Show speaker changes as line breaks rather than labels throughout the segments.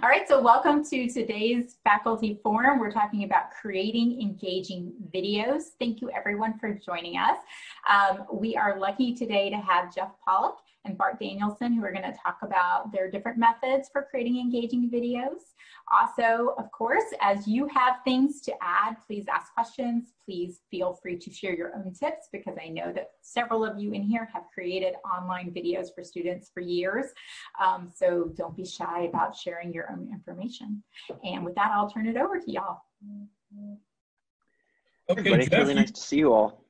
All right, so welcome to today's faculty forum. We're talking about creating engaging videos. Thank you everyone for joining us. Um, we are lucky today to have Jeff Pollack and Bart Danielsen who are going to talk about their different methods for creating engaging videos. Also, of course, as you have things to add, please ask questions. Please feel free to share your own tips because I know that several of you in here have created online videos for students for years. Um, so don't be shy about sharing your own information. And with that, I'll turn it over to y'all.
Okay, it's really nice to see you all.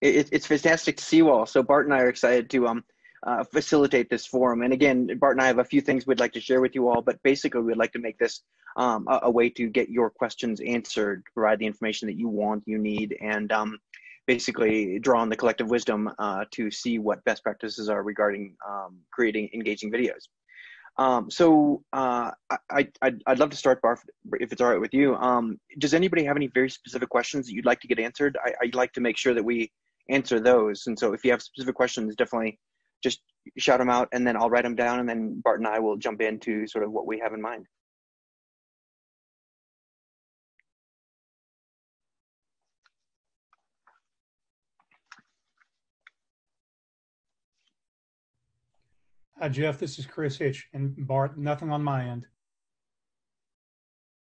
It, it's fantastic to see you all. So Bart and I are excited to um, uh, facilitate this forum. And again, Bart and I have a few things we'd like to share with you all, but basically we'd like to make this um, a, a, way to get your questions answered, provide the information that you want, you need, and um, basically draw on the collective wisdom uh, to see what best practices are regarding um, creating engaging videos. Um, so uh, I, I'd, I'd love to start, Bart, if it's all right with you. Um, does anybody have any very specific questions that you'd like to get answered? I, I'd like to make sure that we answer those. And so if you have specific questions, definitely just shout them out and then I'll write them down and then Bart and I will jump into sort of what we have in mind.
Hi, Jeff. This is Chris Hitch and Bart. Nothing on my end.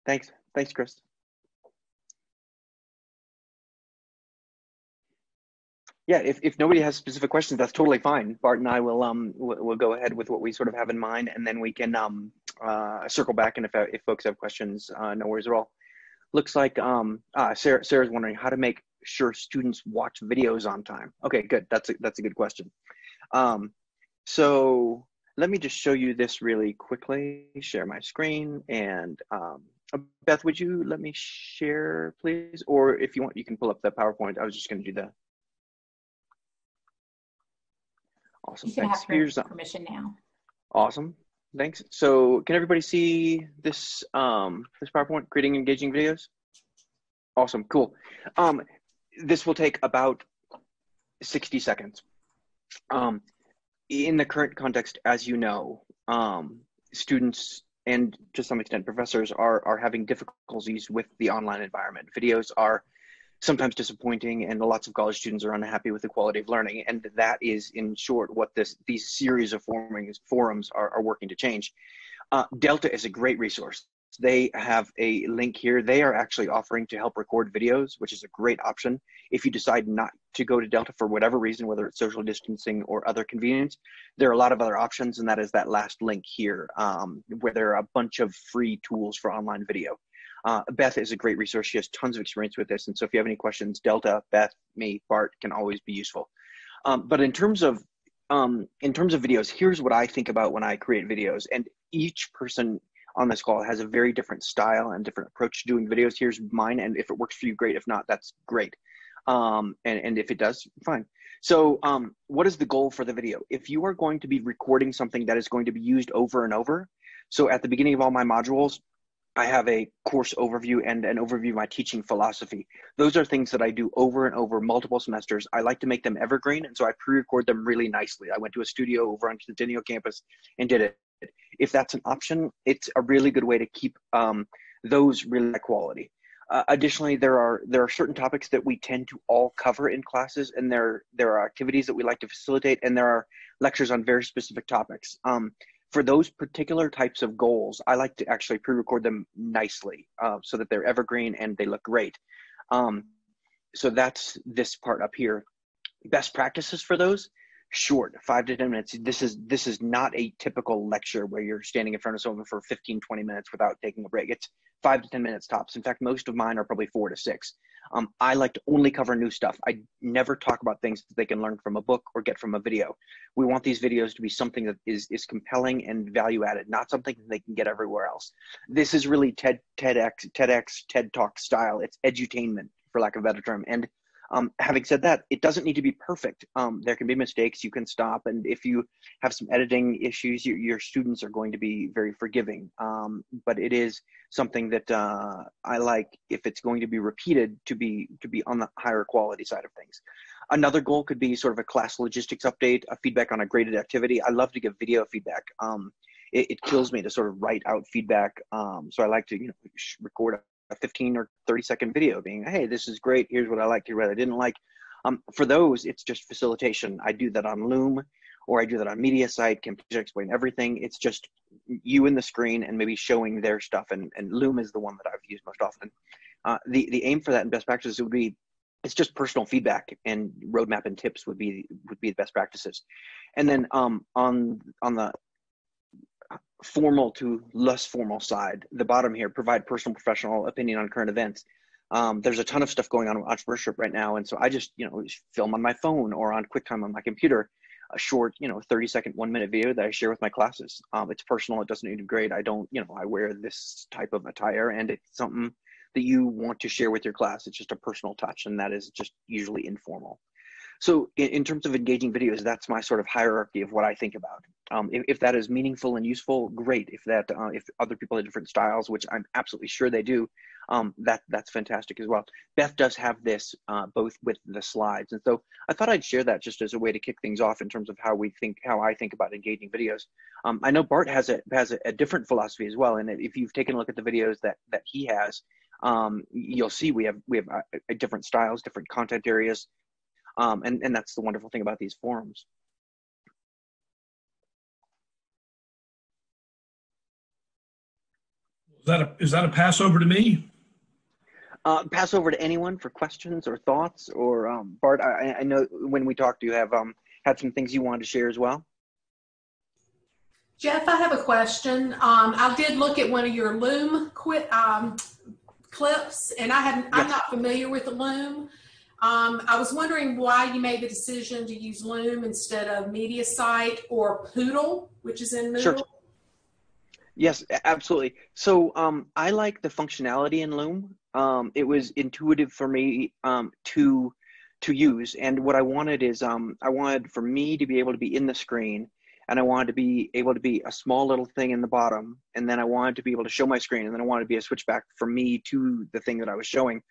Thanks. Thanks, Chris. Yeah, if, if nobody has specific questions, that's totally fine. Bart and I will um we'll, go ahead with what we sort of have in mind, and then we can um uh, circle back. And if if folks have questions, uh, no worries at all. Looks like um uh, Sarah Sarah's wondering how to make sure students watch videos on time. Okay, good. That's a that's a good question. Um, so let me just show you this really quickly. Share my screen and um, Beth, would you let me share, please? Or if you want, you can pull up the PowerPoint. I was just going to do the Awesome.
You should Thanks. have Here's permission now.
Awesome. Thanks. So can everybody see this um, this PowerPoint, creating engaging videos? Awesome. Cool. Um, this will take about 60 seconds. Um, in the current context, as you know, um, students and to some extent professors are, are having difficulties with the online environment. Videos are sometimes disappointing and lots of college students are unhappy with the quality of learning. And that is in short what this these series of forums are, are working to change. Uh, delta is a great resource. They have a link here. They are actually offering to help record videos which is a great option. If you decide not to go to delta for whatever reason whether it's social distancing or other convenience there are a lot of other options and that is that last link here um, where there are a bunch of free tools for online video uh, Beth is a great resource. She has tons of experience with this. And so if you have any questions, Delta, Beth, me, Bart can always be useful. Um, but in terms of um, in terms of videos, here's what I think about when I create videos. And each person on this call has a very different style and different approach to doing videos. Here's mine. And if it works for you, great. If not, that's great. Um, and, and if it does, fine. So um, what is the goal for the video? If you are going to be recording something that is going to be used over and over, so at the beginning of all my modules, I have a course overview and an overview of my teaching philosophy. Those are things that I do over and over multiple semesters. I like to make them evergreen, and so I pre-record them really nicely. I went to a studio over on Centennial campus and did it. If that's an option, it's a really good way to keep um, those really high quality. Uh, additionally, there are there are certain topics that we tend to all cover in classes, and there there are activities that we like to facilitate, and there are lectures on very specific topics. Um, for those particular types of goals, I like to actually pre-record them nicely uh, so that they're evergreen and they look great. Um, so that's this part up here. Best practices for those, short, five to 10 minutes. This is, this is not a typical lecture where you're standing in front of someone for 15, 20 minutes without taking a break. It's five to 10 minutes tops. In fact, most of mine are probably four to six. Um, I like to only cover new stuff. I never talk about things that they can learn from a book or get from a video. We want these videos to be something that is, is compelling and value added, not something that they can get everywhere else. This is really TED, TEDx, TEDx, TED Talk style. It's edutainment, for lack of a better term. And um, having said that, it doesn't need to be perfect. Um, there can be mistakes. You can stop, and if you have some editing issues, your, students are going to be very forgiving. Um, but it is something that uh, I like if it's going to be repeated to be to be on the higher quality side of things. Another goal could be sort of a class logistics update, a feedback on a graded activity. I love to give video feedback. Um, it, it kills me to sort of write out feedback. Um, so I like to you know record a 15 or 30 second video being, hey, this is great. Here's what I liked. Here's what I didn't like. Um, for those, it's just facilitation. I do that on Loom or I do that on media Mediasite, Camtasia explain everything. It's just you in the screen and maybe showing their stuff. And, and Loom is the one that I've used most often. Uh, the, the aim for that in best practices would be it's just personal feedback and roadmap and tips would be would be the best practices and then um, on on the formal to less formal side. The bottom here provide personal professional opinion on current events. Um, there's a ton of stuff going on with entrepreneurship right now. And so i just you know film on my phone or on quicktime on my computer a short you know 30 second one minute video that i share with my classes. Um, it's personal. It doesn't need to grade i don't you know i wear this type of attire and it's something that you want to share with your class. It's just a personal touch, and that is just usually informal. So, in, in terms of engaging videos, that's my sort of hierarchy of what I think about. Um, if, if, that is meaningful and useful, great. If that, uh, if other people have different styles, which I'm absolutely sure they do, um, that that's fantastic as well. Beth does have this uh, both with the slides, and so I thought I'd share that just as a way to kick things off in terms of how we think, how I think about engaging videos. Um, I know Bart has a has a, a different philosophy as well, and if you've taken a look at the videos that that he has, um, you'll see we have we have uh, different styles, different content areas, um, and and that's the wonderful thing about these forums.
Is that a is that a pass over to me?
Uh, pass over to anyone for questions or thoughts, or um, Bart. I, I know when we talked, you have um, had some things you wanted to share as well.
Jeff, I have a question. Um, I did look at one of your Loom quit, um, clips, and I have I'm not familiar with the Loom. Um, I was wondering why you made the decision to use Loom instead of MediaSite or Poodle, which is in Moodle. Sure.
Yes, absolutely. So um, I like the functionality in Loom. Um, it was intuitive for me um, to to use, and what I wanted is um, I wanted for me to be able to be in the screen and I wanted to be able to be a small little thing in the bottom, and then I wanted to be able to show my screen, and then I wanted to be a switchback for me to the thing that I was showing.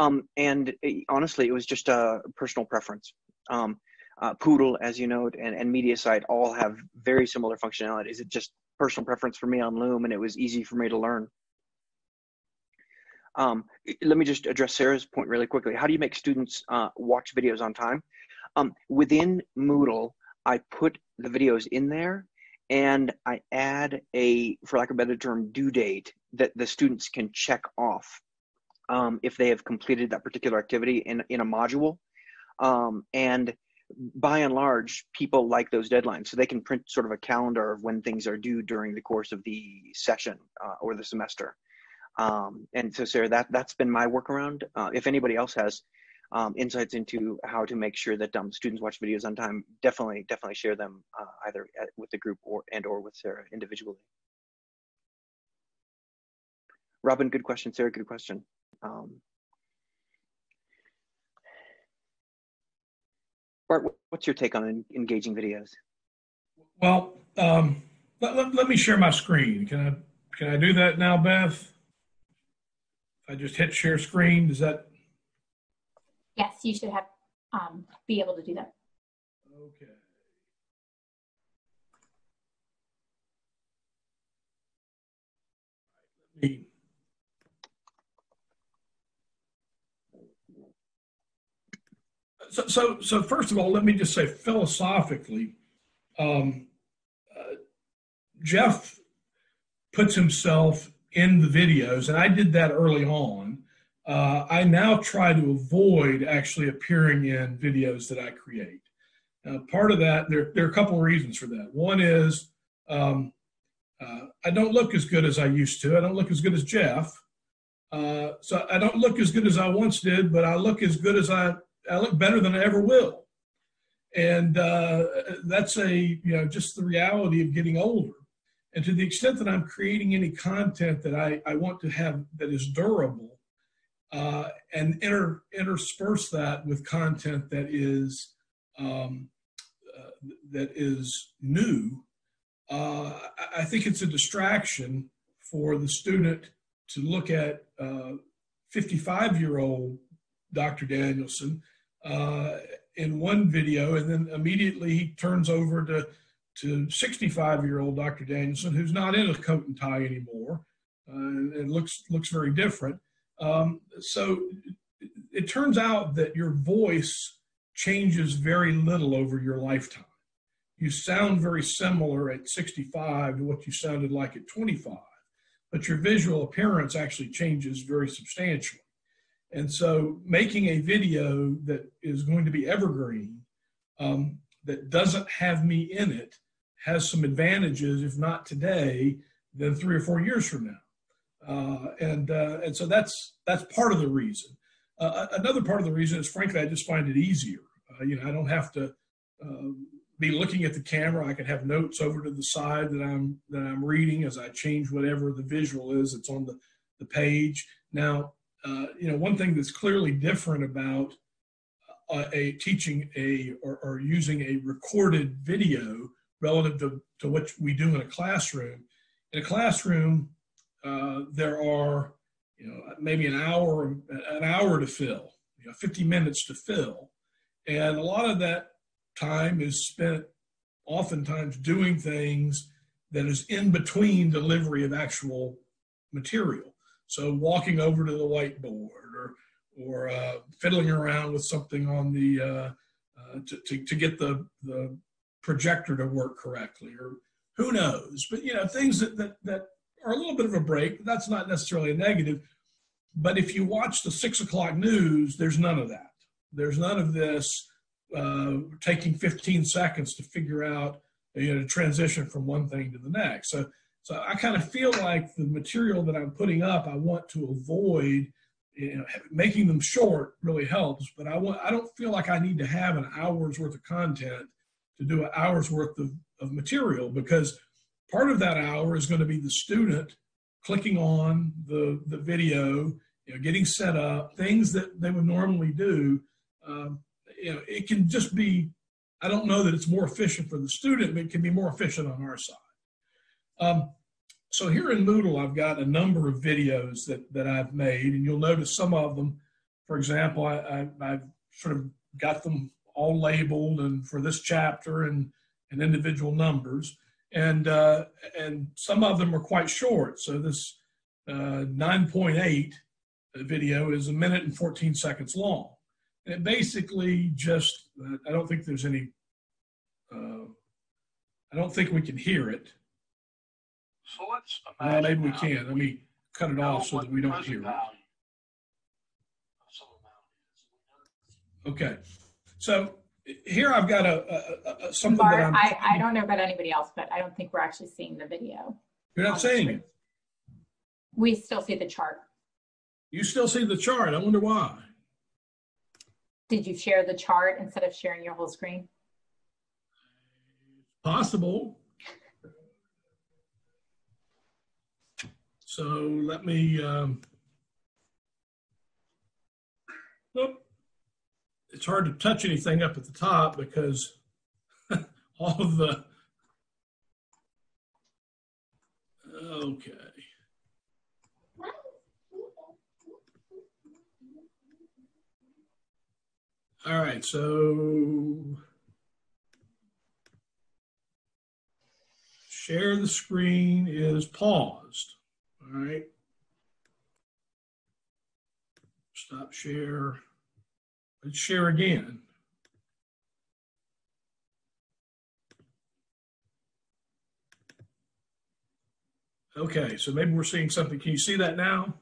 Um, and it, honestly, it was just a personal preference. Um, uh, Poodle, as you know, and, and MediaSite all have very similar functionalities. Is it just personal preference for me on Loom, and it was easy for me to learn. Um, let me just address Sarah's point really quickly. How do you make students uh, watch videos on time? Um, within Moodle, I put the videos in there and I add a, for lack of a better term, due date that the students can check off um, if they have completed that particular activity in, in a module. Um, and by and large, people like those deadlines. So they can print sort of a calendar of when things are due during the course of the session uh, or the semester. Um, and so, Sarah, that, that's been my workaround. Uh, if anybody else has um, insights into how to make sure that um, students watch videos on time, definitely, definitely share them uh, either at, with the group or and or with Sarah individually. Robin, good question. Sarah, good question. Um, Bart, what's your take on engaging videos?
Well, um, let, let, let, me share my screen. Can I can I do that now, Beth? I just hit share screen, does that
Yes, you should have um, be able to do that.
Okay. So, so, so first of all, let me just say philosophically, um, uh, Jeff puts himself in the videos, and I did that early on uh, I now try to avoid actually appearing in videos that I create. Part of that, there, there are a couple of reasons for that. One is um, uh, I don't look as good as I used to. I don't look as good as Jeff. Uh, so I don't look as good as I once did, but I look as good as I, I look better than I ever will. And uh, that's a, you know, just the reality of getting older. And to the extent that I'm creating any content that I, I want to have that is durable, uh, and inter, intersperse that with content that is um, uh, that is new. Uh, I think it's a distraction for the student to look at 55 uh, year old Dr. Danielsen uh, in one video, and then immediately he turns over to to 65 year old Dr. Danielsen, who's not in a coat and tie anymore. Uh, it looks looks very different. Um, so it turns out that your voice changes very little over your lifetime. You sound very similar at 65 to what you sounded like at 25, but your visual appearance actually changes very substantially. And so making a video that is going to be evergreen, um, that doesn't have me in it, has some advantages, if not today, then three or four years from now. Uh, and uh, and so that's that's part of the reason. Uh, another part of the reason is, frankly, I just find it easier. Uh, you know, I don't have to um, be looking at the camera. I can have notes over to the side that I'm that I'm reading as I change whatever the visual is that's on the the page. Now, uh, you know, one thing that's clearly different about uh, a teaching a or, or using a recorded video relative to, to what we do in a classroom. In a classroom, uh, there are you know maybe an hour an hour to fill, you know, 50 minutes to fill, and a lot of that time is spent oftentimes doing things that is in between delivery of actual material. So walking over to the whiteboard or or uh, fiddling around with something on the uh, uh, to, to, to, get the, the projector to work correctly or who knows? But you know things that, that, that are a little bit of a break that's not necessarily a negative. But if you watch the six o'clock news there's none of that. There's none of this uh, taking 15 seconds to figure out you know to transition from one thing to the next. So so i kind of feel like the material that i'm putting up i want to avoid you know, making them short really helps but i want i don't feel like i need to have an hour's worth of content to do an hour's worth of, of material because part of that hour is going to be the student clicking on the, the video, you know, getting set up, things that they would normally do. Um, you know, it can just be, I don't know that it's more efficient for the student, but it can be more efficient on our side. Um, so here in Moodle, I've got a number of videos that, that I've made, and you'll notice some of them. For example, I, I've sort of got them all labeled and for this chapter and, and individual numbers. And, uh, and some of them are quite short. So this uh, 9.8 video is a minute and 14 seconds long. And it basically just, uh, I don't think there's any, uh, I don't think we can hear it.
So let's
well, maybe we can. Let me cut it off so that we don't hear it. Okay. So here I've got a, a, a something
Bart,
that I'm.
I, I don't know about anybody else, but I don't think we're actually seeing the video.
You're not seeing it.
We still see the chart.
You still see the chart. I wonder why.
Did you share the chart instead of sharing your whole screen?
Possible. So let me. Um, it's hard to touch anything up at the top because all of the okay all right so share the screen is paused all right stop share Let's share again. Okay, so maybe we're seeing something. Can you see that now?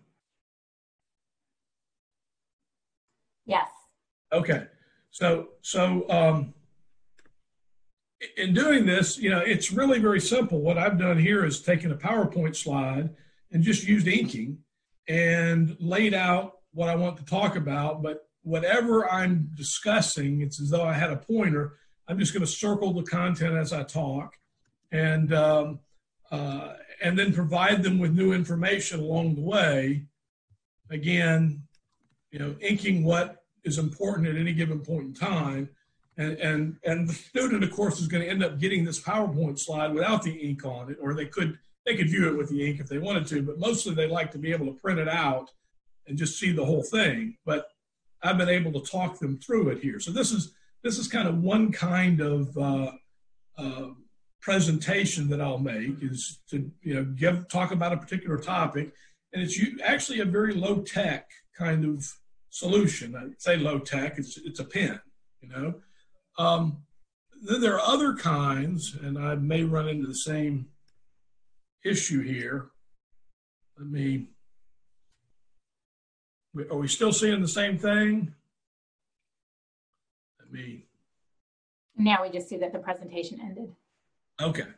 Yes.
Okay, so so um, in doing this, you know, it's really very simple. What I've done here is taken a PowerPoint slide and just used inking and laid out what I want to talk about, but whatever I'm discussing, it's as though I had a pointer. I'm just going to circle the content as I talk, and um, uh, and then provide them with new information along the way. Again, you know, inking what is important at any given point in time, and and and the student, of course, is going to end up getting this PowerPoint slide without the ink on it, or they could they could view it with the ink if they wanted to, but mostly they like to be able to print it out and just see the whole thing. But I've been able to talk them through it here. So this is this is kind of one kind of uh, uh, presentation that I'll make is to you know give talk about a particular topic, and it's actually a very low tech kind of solution. I say low tech; it's it's a pen, you know. Um, then there are other kinds, and I may run into the same issue here. Let me. Are we still seeing the same thing? Let me.
Now we just see that the presentation ended.
Okay,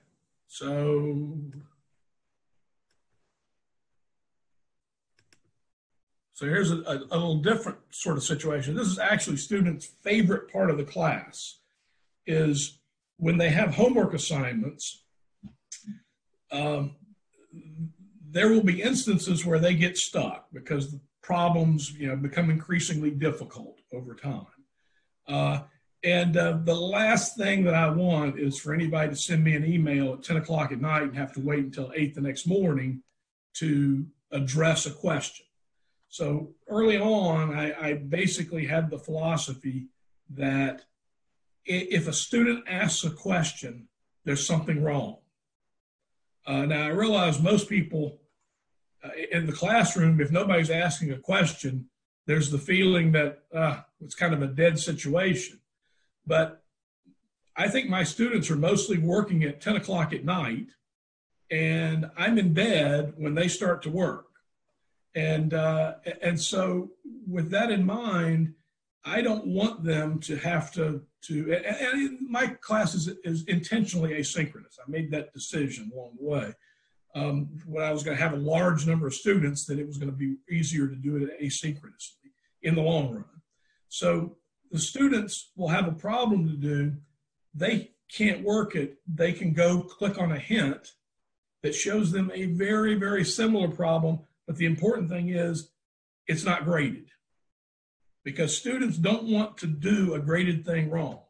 so. So here's a, a, a, little different sort of situation. This is actually students' favorite part of the class is when they have homework assignments, um, there will be instances where they get stuck because the problems, you know, become increasingly difficult over time. Uh, and uh, the last thing that I want is for anybody to send me an email at 10 o'clock at night and have to wait until 8 the next morning to address a question. So early on, I, I basically had the philosophy that if a student asks a question, there's something wrong. Uh, now, I realize most people uh, in the classroom, if nobody's asking a question, there's the feeling that uh, it's kind of a dead situation. But I think my students are mostly working at 10 o'clock at night, and I'm in bed when they start to work. And, uh, and so, with that in mind, I don't want them to have to, to and, and my class is, is intentionally asynchronous. I made that decision along the way. Um, when I was going to have a large number of students, that it was going to be easier to do it asynchronously in the long run. So the students will have a problem to do. They can't work it. They can go click on a hint that shows them a very, very similar problem. But the important thing is it's not graded because students don't want to do a graded thing wrong.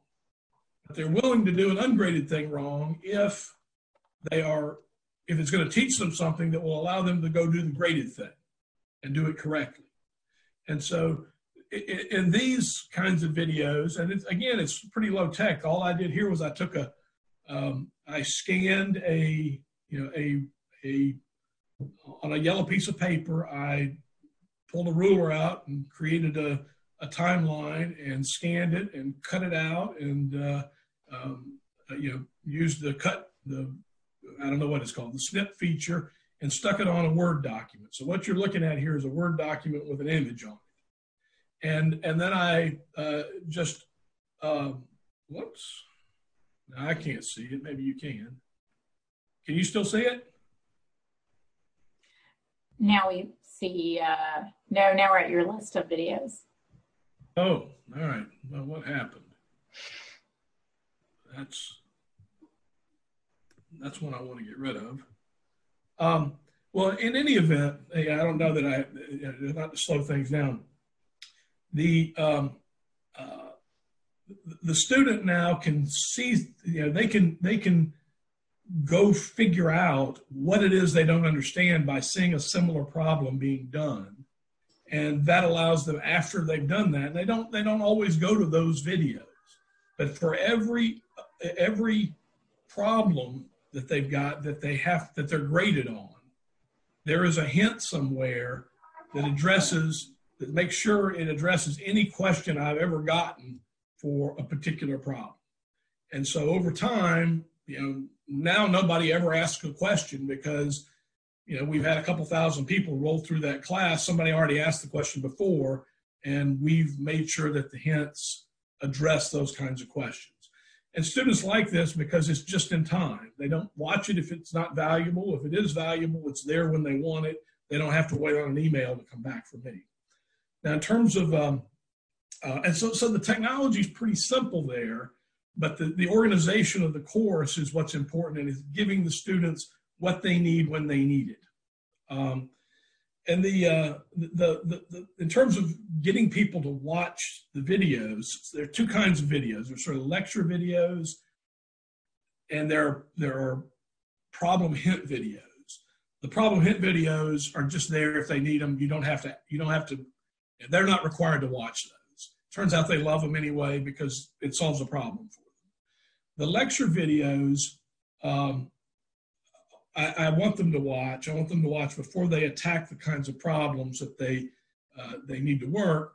But they're willing to do an ungraded thing wrong if they are, if it's going to teach them something that will allow them to go do the graded thing and do it correctly. And so in these kinds of videos, and it's, again, it's pretty low tech. All I did here was I took a, um, I scanned a, you know, a, a, on a yellow piece of paper, I pulled a ruler out and created a, a timeline and scanned it and cut it out and, uh, um, uh, you know, used the cut, the, I don't know what it's called, the snip feature and stuck it on a Word document. So what you're looking at here is a Word document with an image on it and and then I uh, just um, whoops. Now I can't see it. Maybe you can. Can you still see it?
Now we see. Uh, no, now we're at your list of videos.
Oh, all right. Well, what happened? That's that's one I want to get rid of. Um, well, in any event, I don't know that I not to slow things down the um, uh, the student now can see you know they can they can go figure out what it is they don't understand by seeing a similar problem being done and that allows them after they've done that they don't they don't always go to those videos but for every every problem that they've got that they have that they're graded on there is a hint somewhere that addresses that makes sure it addresses any question I've ever gotten for a particular problem. And so over time, you know, now nobody ever asks a question because, you know, we've had a couple thousand people roll through that class. Somebody already asked the question before, and we've made sure that the hints address those kinds of questions. And students like this because it's just in time. They don't watch it if it's not valuable. If it is valuable, it's there when they want it. They don't have to wait on an email to come back from me. Now, in terms of, um, uh, and so, so the technology is pretty simple there, but the, the organization of the course is what's important and is giving the students what they need when they need it. Um, and the, uh, the, the, the, in terms of getting people to watch the videos, there are two kinds of videos. There's sort of lecture videos, and there, there are problem hint videos. The problem hint videos are just there if they need them. You don't have to, you don't have to they're not required to watch those. Turns out they love them anyway because it solves a problem for them. The lecture videos um, I, I, want them to watch. I want them to watch before they attack the kinds of problems that they uh, they need to work.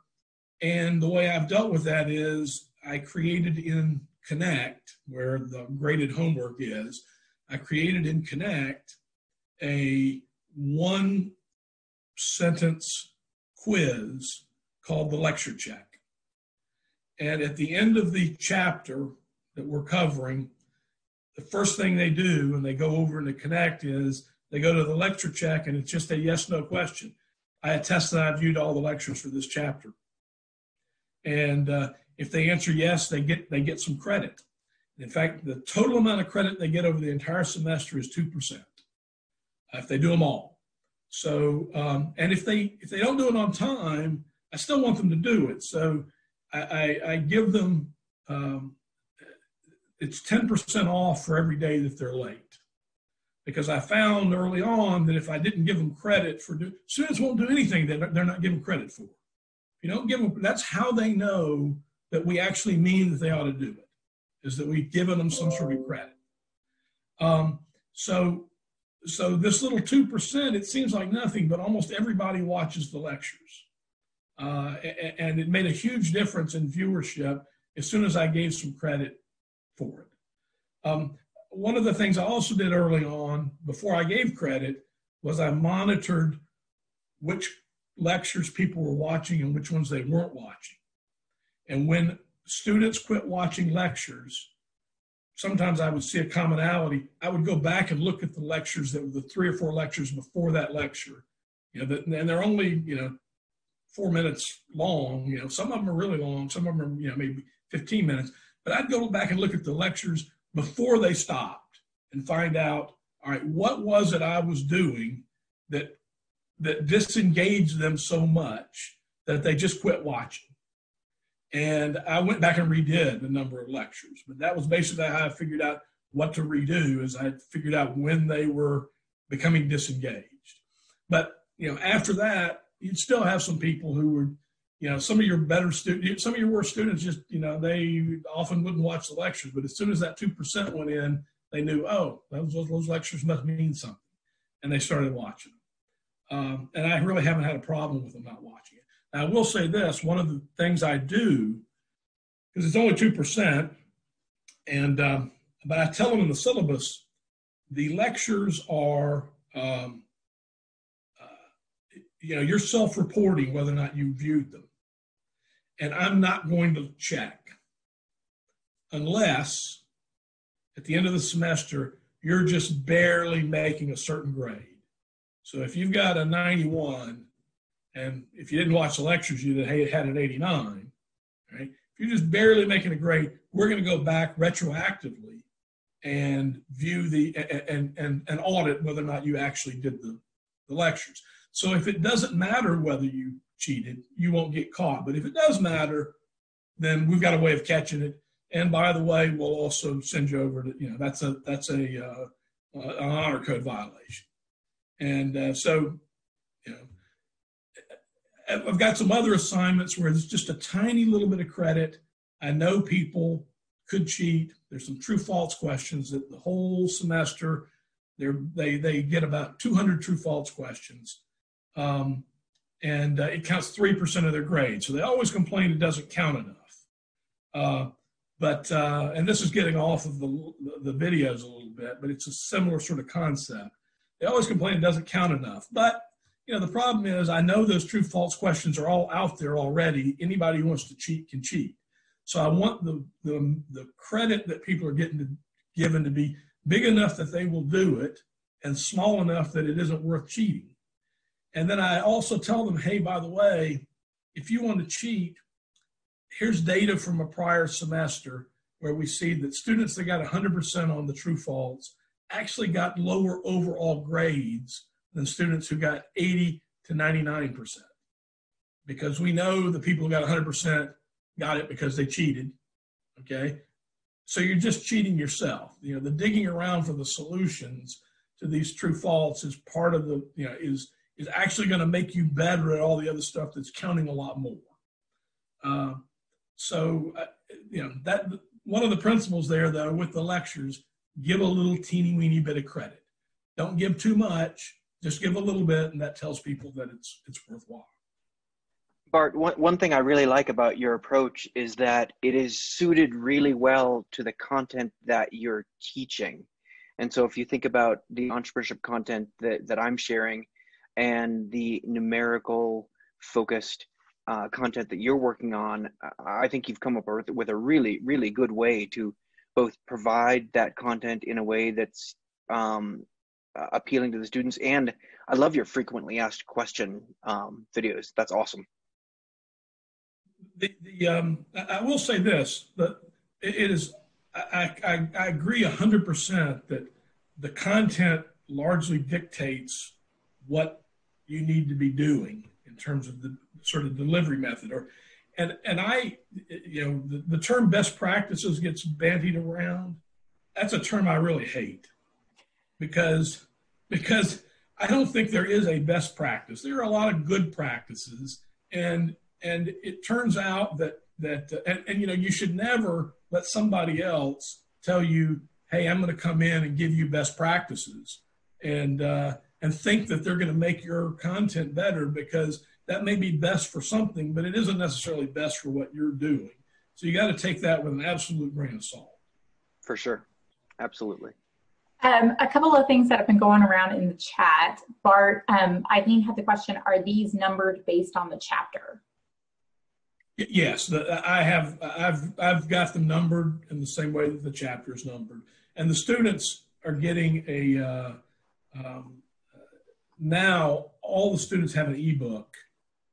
And the way I've dealt with that is I created in Connect, where the graded homework is, I created in Connect a one sentence quiz called the lecture check. And at the end of the chapter that we're covering, the first thing they do when they go over into Connect is they go to the lecture check and it's just a yes no question. I attest that I viewed all the lectures for this chapter. And uh, if they answer yes, they get they get some credit. In fact, the total amount of credit they get over the entire semester is two percent if they do them all. So, um, and if they if they don't do it on time, I still want them to do it. So, I, I, I give them um, it's ten percent off for every day that they're late, because I found early on that if I didn't give them credit for do, students won't do anything that they're not given credit for. You don't give them, that's how they know that we actually mean that they ought to do it, is that we've given them some sort of credit. Um, so so this little 2%, it seems like nothing, but almost everybody watches the lectures. Uh, and it made a huge difference in viewership as soon as I gave some credit for it. Um, one of the things I also did early on, before I gave credit, was I monitored which lectures people were watching and which ones they weren't watching. And when students quit watching lectures, sometimes I would see a commonality. I would go back and look at the lectures that were the three or four lectures before that lecture. You know, and they're only, you know, four minutes long. You know, some of them are really long, some of them are, you know, maybe 15 minutes. But I'd go back and look at the lectures before they stopped and find out, all right, what was it I was doing that that disengaged them so much that they just quit watching? And I went back and redid a number of lectures, but that was basically how I figured out what to redo is I figured out when they were becoming disengaged. But, you know, after that, you'd still have some people who were, you know, some of your better students, some of your worst students just, you know, they often wouldn't watch the lectures, but as soon as that 2% went in, they knew, oh, those, those lectures must mean something. And they started watching them. Um, and I really haven't had a problem with them not watching it. I will say this one of the things I do, because it's only 2%, and um, but I tell them in the syllabus, the lectures are, um, uh, you know, you're self reporting whether or not you viewed them. And I'm not going to check unless at the end of the semester, you're just barely making a certain grade. So if you've got a 91 and if you didn't watch the lectures, have had an 89, right? If you're just barely making a grade, we're going to go back retroactively and view the and and and audit whether or not you actually did the, the lectures. So if it doesn't matter whether you cheated, you won't get caught. But if it does matter, then we've got a way of catching it. And by the way, we'll also send you over to you know that's a that's a uh, an honor code violation. And uh, so you know I've got some other assignments where there's just a tiny little bit of credit. I know people could cheat. There's some true false questions that the whole semester they they get about 200 true false questions, um, and uh, it counts three percent of their grade. So they always complain it doesn't count enough. Uh, but uh, and this is getting off of the the videos a little bit, but it's a similar sort of concept. They always complain it doesn't count enough, but you know, the problem is I know those true false questions are all out there already. Anybody who wants to cheat can cheat. So I want the, the, the credit that people are getting to, given to be big enough that they will do it and small enough that it isn't worth cheating. And then I also tell them, hey, by the way, if you want to cheat, here's data from a prior semester where we see that students that got 100% on the true false actually got lower overall grades than students who got 80 to 99%. Because we know the people who got 100% got it because they cheated. Okay. So you're just cheating yourself. You know, the digging around for the solutions to these true false is part of the, you know, is, is actually going to make you better at all the other stuff that's counting a lot more. Uh, so, uh, you know, that one of the principles there, though, with the lectures, give a little teeny weeny bit of credit. Don't give too much, just give a little bit, and that tells people that it's it's worthwhile.
Bart, one, one thing I really like about your approach is that it is suited really well to the content that you're teaching. And so if you think about the entrepreneurship content that, that I'm sharing and the numerical focused uh, content that you're working on, I think you've come up with a really, really good way to both provide that content in a way that's um, appealing to the students. And I love your frequently asked question um, videos. That's awesome
the, the um, I will say this, that it is, I, I, I agree 100% that the content largely dictates what you need to be doing in terms of the sort of delivery method or and and I you know the, the term best practices gets bandied around. That's a term I really hate because because I don't think there is a best practice. There are a lot of good practices and and it turns out that that uh, and, and you know you should never let somebody else tell you hey i'm going to come in and give you best practices. And uh, and think that they're going to make your content better because that may be best for something but it isn't necessarily best for what you're doing so you got to take that with an absolute grain of salt
for sure absolutely
um, a couple of things that have been going around in the chat. Bart, um, Eileen had the question, are these numbered based on the chapter?
Yes, the, I have. I've I've got them numbered in the same way that the chapter is numbered, and the students are getting a. Uh, um, now all the students have an ebook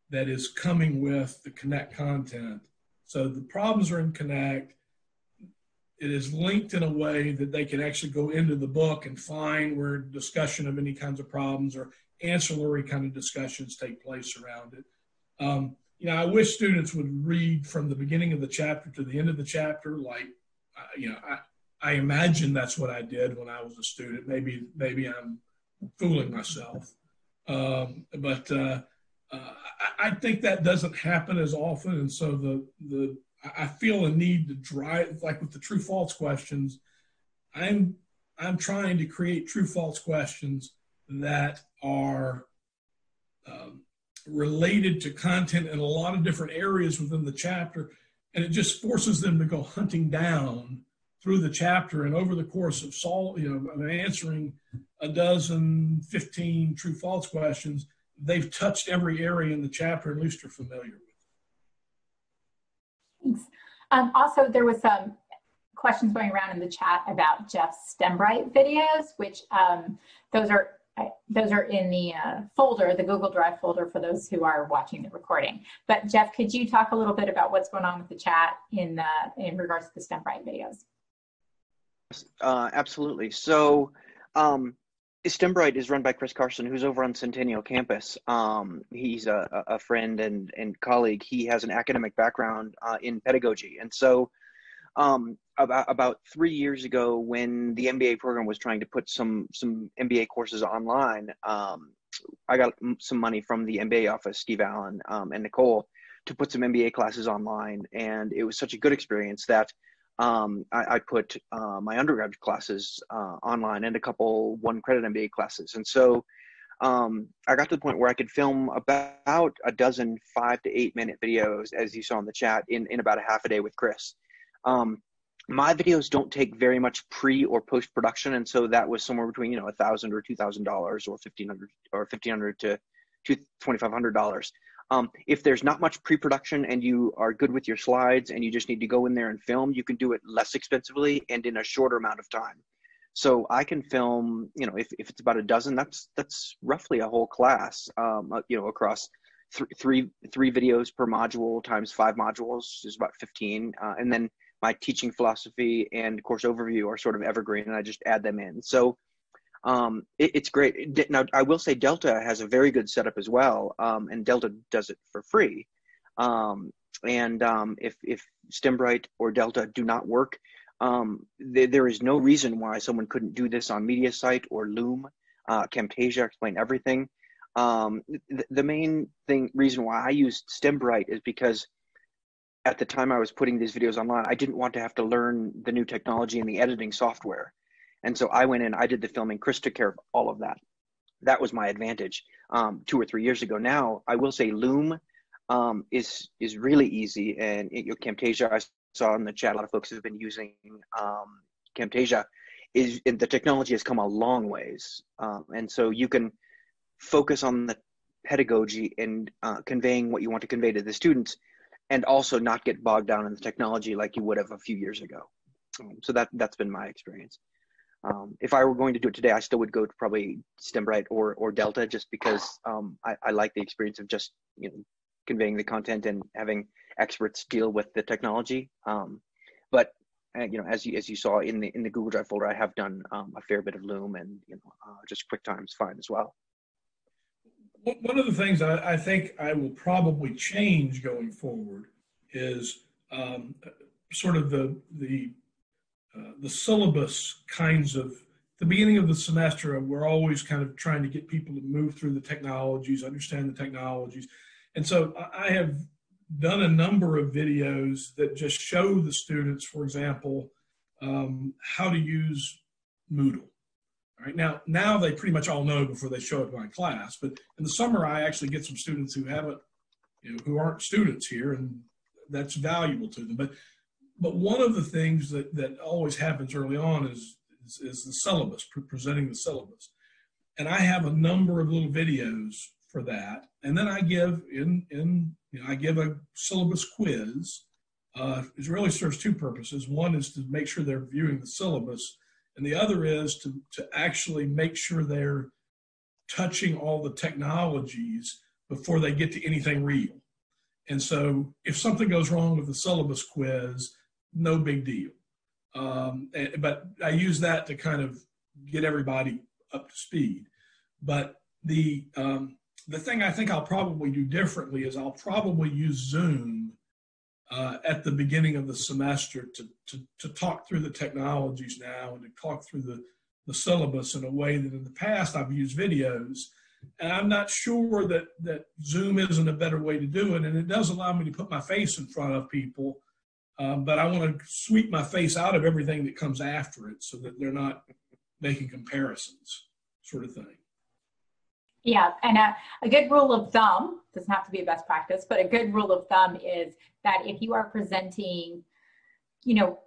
that is coming with the Connect content. So the problems are in Connect. It is linked in a way that they can actually go into the book and find where discussion of any kinds of problems or ancillary kind of discussions take place around it. Um, you know, I wish students would read from the beginning of the chapter to the end of the chapter. Like, uh, you know, I, I imagine that's what I did when I was a student. Maybe, maybe I'm fooling myself. Um, but uh, uh, I, think that doesn't happen as often. And so the, the, I feel a need to drive, like with the true false questions, I'm, I'm trying to create true false questions that are um, related to content in a lot of different areas within the chapter. And it just forces them to go hunting down through the chapter. And over the course of you know, answering a dozen, 15 true false questions, they've touched every area in the chapter, at least you're familiar with.
Thanks. Um, also, there was some questions going around in the chat about Jeff's STEMbrite videos, which um, those are I, those are in the uh, folder, the Google Drive folder for those who are watching the recording. But Jeff, could you talk a little bit about what's going on with the chat in the, in regards to the STEMbrite videos?
Uh, absolutely. So um, STEMbrite is run by Chris Carson, who's over on Centennial campus. Um, he's a, a friend and, and colleague. He has an academic background uh, in pedagogy. And so um, about about three years ago when the MBA program was trying to put some some MBA courses online. Um, I got some money from the MBA office, Steve Allen um, and Nicole, to put some MBA classes online, and it was such a good experience that um, I, I, put uh, my undergraduate classes uh, online and a couple one credit MBA classes, and so. Um, I got to the point where I could film about a dozen five to eight minute videos, as you saw in the chat, in, in about a half a day with Chris. Um, my videos don't take very much pre or post production, and so that was somewhere between you know a thousand or two thousand dollars, or fifteen hundred or fifteen hundred to twenty five hundred dollars. Um, if there's not much pre production and you are good with your slides and you just need to go in there and film, you can do it less expensively and in a shorter amount of time. So I can film, you know, if, if it's about a dozen, that's that's roughly a whole class, um, uh, you know, across th- three three videos per module times five modules is about fifteen, uh, and then my teaching philosophy and course overview are sort of evergreen and I just add them in. So um, it, it's great. Now, I will say Delta has a very good setup as well, um, and Delta does it for free. Um, and um, if, if STEMbrite or Delta do not work, um, th- there is no reason why someone couldn't do this on MediaSite or Loom, uh, Camtasia, explain everything. Um, th- the main thing reason why I used STEMbrite is because at the time I was putting these videos online, I didn't want to have to learn the new technology and the editing software. And so I went in, I did the filming. Chris took care of all of that. That was my advantage um, two or three years ago. Now I will say Loom um, is is really easy, and it, Camtasia. I saw in the chat a lot of folks have been using um, Camtasia. Is the technology has come a long ways, um, and so you can focus on the pedagogy and uh, conveying what you want to convey to the students, and also not get bogged down in the technology like you would have a few years ago. Um, so that that's been my experience. Um, if I were going to do it today, I still would go to probably STEMbrite or or Delta, just because um, I, I like the experience of just you know conveying the content and having experts deal with the technology. Um, but uh, you know, as you as you saw in the in the Google Drive folder, I have done um, a fair bit of Loom, and you know, uh, just QuickTime's fine as well.
One of the things I, I, think I will probably change going forward is um, sort of the the uh, the syllabus kinds of the beginning of the semester. We're always kind of trying to get people to move through the technologies, understand the technologies, and so I have done a number of videos that just show the students, for example, um, how to use Moodle. All right, now, now they pretty much all know before they show up in my class, but in the summer I actually get some students who haven't, you know, who aren't students here and that's valuable to them. But, but one of the things that, that always happens early on is, is, is the syllabus, presenting the syllabus. And I have a number of little videos for that. And then I give in, in you know, I give a syllabus quiz. Uh, it really serves two purposes. One is to make sure they're viewing the syllabus, and the other is to, to actually make sure they're touching all the technologies before they get to anything real. And so if something goes wrong with the syllabus quiz, no big deal. Um, but I use that to kind of get everybody up to speed. But the um, the thing I think I'll probably do differently is I'll probably use Zoom uh, at the beginning of the semester to, to, to talk through the technologies now and to talk through the, the syllabus in a way that in the past I've used videos. And I'm not sure that, that Zoom isn't a better way to do it. And it does allow me to put my face in front of people. Um, but I want to sweep my face out of everything that comes after it so that they're not making comparisons, sort of thing.
Yeah, and a, a good rule of thumb doesn't have to be a best practice, but a good rule of thumb is that if you are presenting, you know,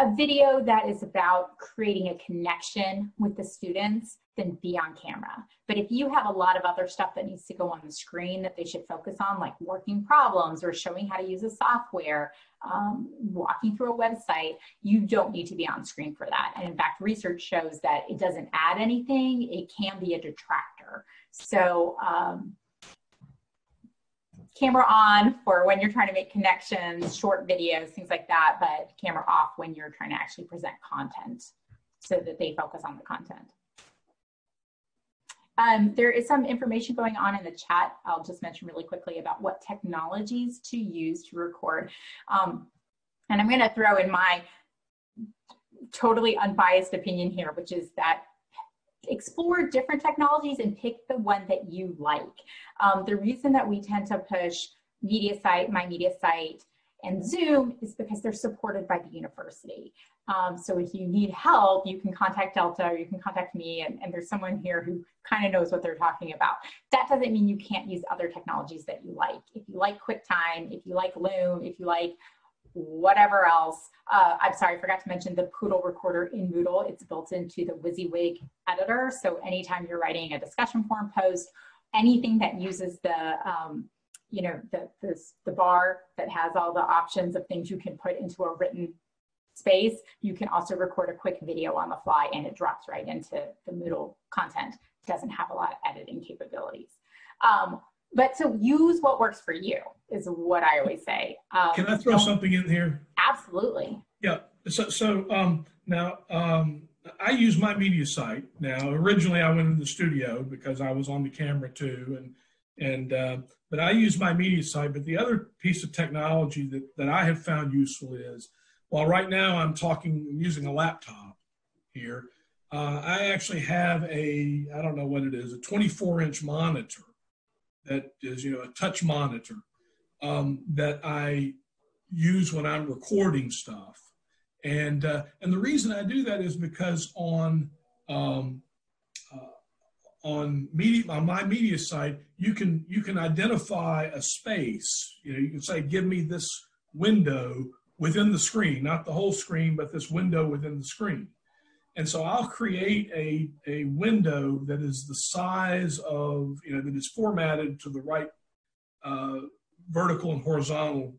a video that is about creating a connection with the students, then be on camera. But if you have a lot of other stuff that needs to go on the screen that they should focus on, like working problems or showing how to use a software, um, walking through a website, you don't need to be on screen for that. And in fact, research shows that it doesn't add anything, it can be a detractor. So, um, camera on for when you're trying to make connections, short videos, things like that, but camera off when you're trying to actually present content so that they focus on the content. Um, there is some information going on in the chat. I'll just mention really quickly about what technologies to use to record. Um, and I'm going to throw in my totally unbiased opinion here, which is that explore different technologies and pick the one that you like. Um, the reason that we tend to push MediaSite, my media site, and Zoom is because they're supported by the university. Um, so if you need help, you can contact Delta or you can contact me, and, and there's someone here who kind of knows what they're talking about. That doesn't mean you can't use other technologies that you like. If you like QuickTime, if you like Loom, if you like whatever else. Uh, I'm sorry, I forgot to mention the Poodll recorder in Moodle. It's built into the WYSIWYG editor. So anytime you're writing a discussion forum post, anything that uses the, um, you know, the, the, the bar that has all the options of things you can put into a written space, you can also record a quick video on the fly and it drops right into the Moodle content. It doesn't have a lot of editing capabilities. Um, but so use what works for you is what I always say.
Um, Can I throw something in here?
Absolutely.
Yeah. So, so um, now um, I use my MediaSite now. Originally, I went in the studio because I was on the camera too, and and uh, but I use my MediaSite. But the other piece of technology that that I have found useful is while right now I'm talking using a laptop here, uh, I actually have a I don't know what it is a 24 inch monitor that is, you know, a touch monitor um, that I use when I'm recording stuff. And uh, and the reason I do that is because on um, uh, on media on my MediaSite, you can you can identify a space. You know, you can say, "Give me this window within the screen, not the whole screen, but this window within the screen." And so I'll create a a window that is the size of you know that is formatted to the right uh, vertical and horizontal,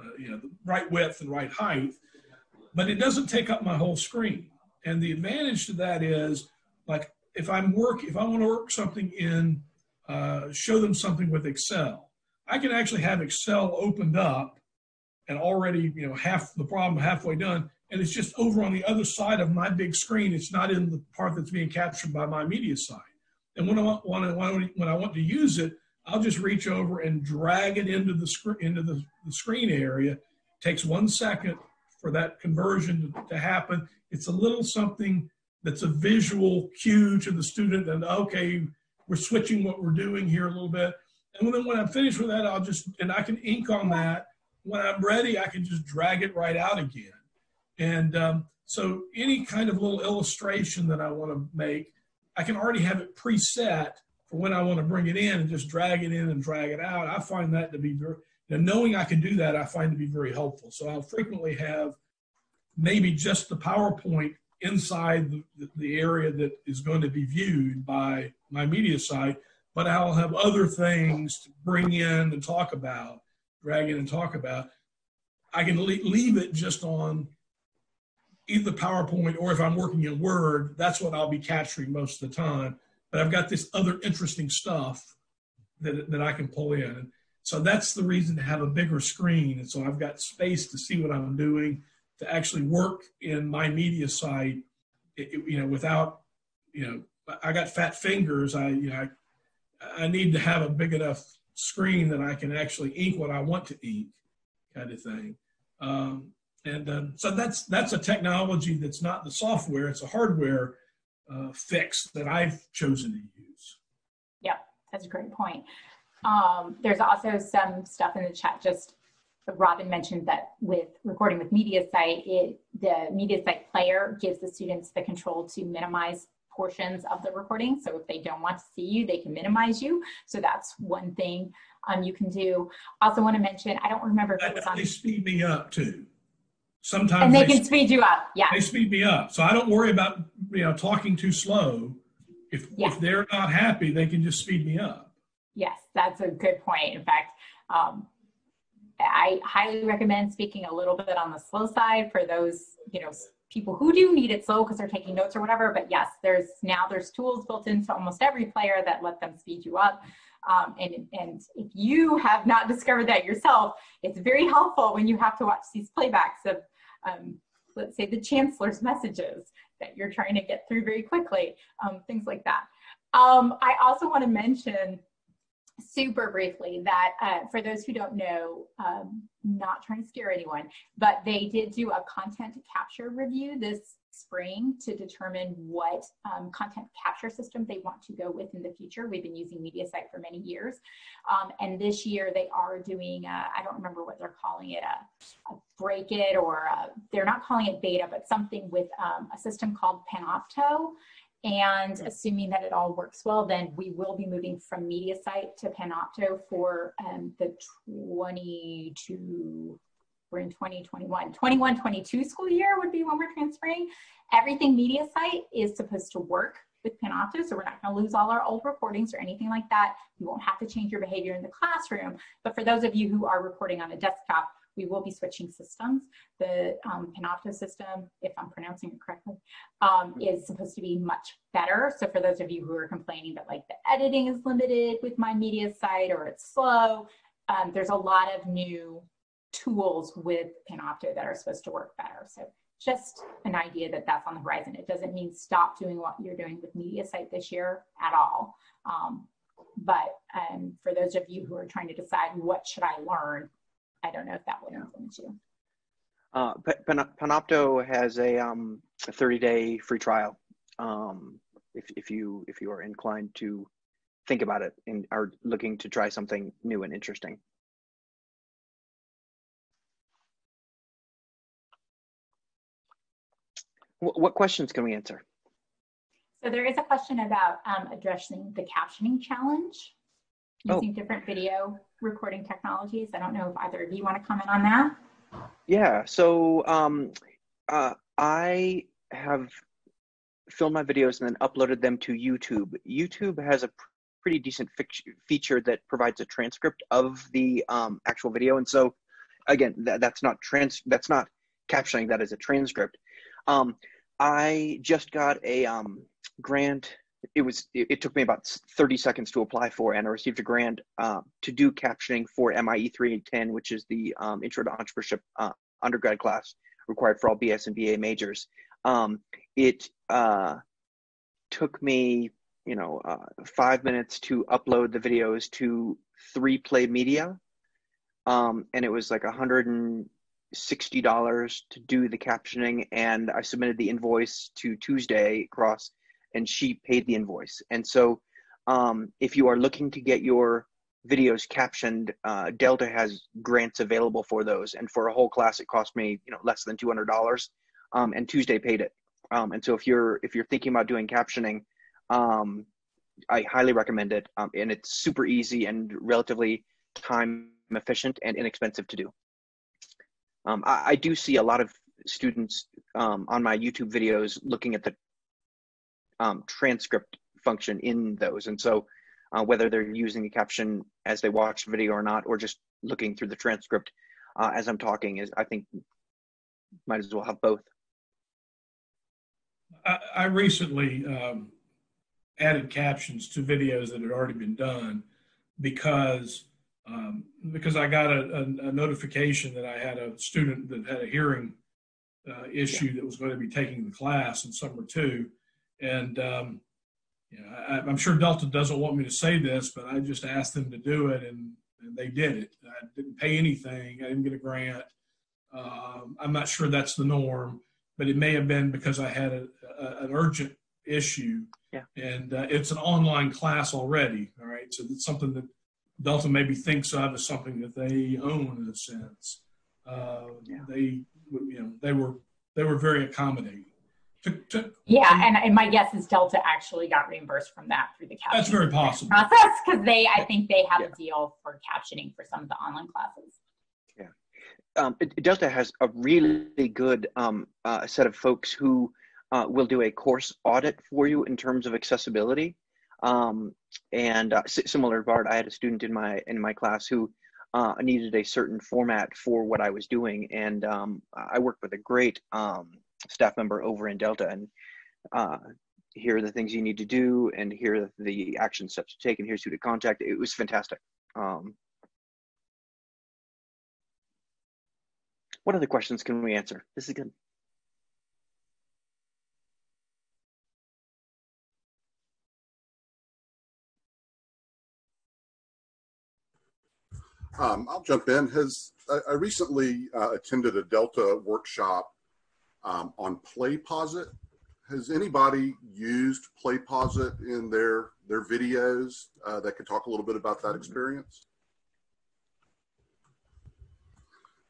uh, you know, the right width and right height but it doesn't take up my whole screen. And the advantage to that is, like, if I'm work, if I want to work something in, uh, show them something with Excel, I can actually have Excel opened up and already, you know, half the problem halfway done, and it's just over on the other side of my big screen. It's not in the part that's being captured by my MediaSite. And when I want, when I, when I want to use it, I'll just reach over and drag it into the screen into the, the screen area. It takes one second for that conversion to, to happen. It's a little something that's a visual cue to the student and okay, we're switching what we're doing here a little bit. And then when I'm finished with that, I'll just, and I can ink on that. When I'm ready, I can just drag it right out again. And um, so any kind of little illustration that I want to make, I can already have it preset for when I want to bring it in and just drag it in and drag it out. I find that to be very, and knowing I can do that, I find to be very helpful. So I'll frequently have maybe just the PowerPoint inside the, the area that is going to be viewed by my MediaSite, but I'll have other things to bring in and talk about, drag in and talk about. I can leave it just on either PowerPoint or if I'm working in Word, that's what I'll be capturing most of the time. But I've got this other interesting stuff that, that I can pull in. So that's the reason to have a bigger screen. And so I've got space to see what I'm doing, to actually work in my MediaSite, it, you know, without, you know, I got fat fingers. I, you know, I, I need to have a big enough screen that I can actually ink what I want to ink, kind of thing. Um, and um, so that's that's a technology that's not the software; it's a hardware uh, fix that I've chosen to use.
Yeah, that's a great point. Um, there's also some stuff in the chat. Just Robin mentioned that with recording with MediaSite, it, the MediaSite player gives the students the control to minimize portions of the recording. So if they don't want to see you, they can minimize you. So that's one thing um, you can do. Also want to mention, I don't remember if
it was on. They speed me up too. Sometimes
and they, they can speed you up. Yeah.
They speed me up. So I don't worry about, you know, talking too slow. If, yeah. if they're not happy, they can just speed me up.
Yes, that's a good point. In fact, um, I highly recommend speaking a little bit on the slow side for those, you know, people who do need it slow because they're taking notes or whatever. But yes, there's now there's tools built into almost every player that let them speed you up. Um, and, and if you have not discovered that yourself, it's very helpful when you have to watch these playbacks of, um, let's say, the chancellor's messages that you're trying to get through very quickly, um, things like that. Um, I also want to mention super briefly that uh, for those who don't know, um, not trying to scare anyone, but they did do a content capture review this spring to determine what um, content capture system they want to go with in the future. We've been using MediaSite for many years. Um, and this year they are doing, I don't remember what they're calling it, a, a break it or a, they're not calling it beta, but something with um, a system called Panopto. And assuming that it all works well, then we will be moving from MediaSite to Panopto for um, the 22, we're in 2021, 21, 22 school year would be when we're transferring. Everything MediaSite is supposed to work with Panopto, so we're not going to lose all our old recordings or anything like that. You won't have to change your behavior in the classroom. But for those of you who are recording on a desktop, we will be switching systems. The um, Panopto system, if I'm pronouncing it correctly, um, is supposed to be much better. So for those of you who are complaining that like the editing is limited with my MediaSite or it's slow, um, there's a lot of new tools with Panopto that are supposed to work better. So just an idea that that's on the horizon. It doesn't mean stop doing what you're doing with MediaSite this year at all. Um, but um, for those of you who are trying to decide what should I learn, I don't know if that will influence you. Uh,
Panopto has a, um, a 30 day free trial. Um, if, if you if you are inclined to think about it and are looking to try something new and interesting. what questions can we answer?
So there is a question about um, addressing the captioning challenge
Oh.
using different video recording technologies. I don't know if either of you want to comment on that.
Yeah, so um, uh, I have filmed my videos and then uploaded them to YouTube. YouTube has a pr- pretty decent fic- feature that provides a transcript of the um, actual video, and so again, that, that's not trans that's not captioning. That is a transcript. Um, I just got a um, grant. It was it, it took me about 30 seconds to apply for, and I received a grant uh, to do captioning for MIE 310, which is the um, Intro to Entrepreneurship uh, undergrad class required for all BS and BA majors. Um, it uh, took me, you know, uh, five minutes to upload the videos to 3Play Media, um, and it was like a $160 to do the captioning, and I submitted the invoice to Tuesday Cross, and she paid the invoice. And so, um, if you are looking to get your videos captioned, uh, Delta has grants available for those. And for a whole class, it cost me, you know, less than two hundred dollars. Um, and Tuesday paid it. Um, and so if you're if you're thinking about doing captioning, um, I highly recommend it. Um, and it's super easy and relatively time efficient and inexpensive to do. Um, I, I do see a lot of students um, on my YouTube videos looking at the um, transcript function in those. And so uh, whether they're using the caption as they watch the video or not, or just looking through the transcript uh, as I'm talking, is I think might as well have both.
I, I recently um, added captions to videos that had already been done because um, because I got a, a, a, notification that I had a student that had a hearing uh, issue yeah. that was going to be taking the class in summer two, and um, you know, I, am sure Delta doesn't want me to say this, but I just asked them to do it, and, and they did it. I didn't pay anything. I didn't get a grant. Um, I'm not sure that's the norm, but it may have been because I had a, a, an urgent issue.
Yeah.
And uh, it's an online class already. All right. So it's something that Delta maybe thinks of as something that they own in a sense. Uh,
yeah.
They, you know, they were they were very accommodating. To, to,
yeah, and, and my guess is Delta actually got reimbursed from that through the captioning
That's very possible.
process because they, I think they have yeah. a deal for captioning for some of the online classes.
Yeah, um, Delta has a really good um, uh, set of folks who uh, will do a course audit for you in terms of accessibility. Um, and uh, similar to Bart, I had a student in my in my class who uh, needed a certain format for what I was doing, and um, I worked with a great um, staff member over in Delta, and uh, here are the things you need to do, and here are the action steps to take, and here's who to contact. It was fantastic. Um, what other questions can we answer? This is good.
Um, I'll jump in. Has I, I recently uh, attended a Delta workshop um, on PlayPosit. Has anybody used PlayPosit in their their videos uh, that could talk a little bit about that experience?